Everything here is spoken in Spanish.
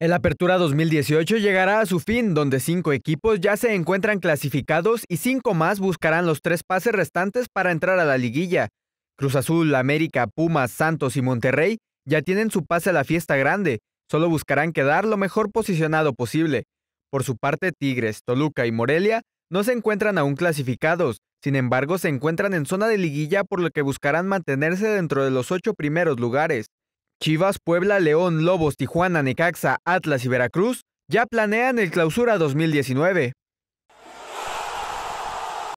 El Apertura 2018 llegará a su fin, donde cinco equipos ya se encuentran clasificados y cinco más buscarán los tres pases restantes para entrar a la liguilla. Cruz Azul, América, Pumas, Santos y Monterrey ya tienen su pase a la fiesta grande, solo buscarán quedar lo mejor posicionado posible. Por su parte, Tigres, Toluca y Morelia no se encuentran aún clasificados, sin embargo se encuentran en zona de liguilla por lo que buscarán mantenerse dentro de los ocho primeros lugares. Chivas, Puebla, León, Lobos, Tijuana, Necaxa, Atlas y Veracruz ya planean el clausura 2019.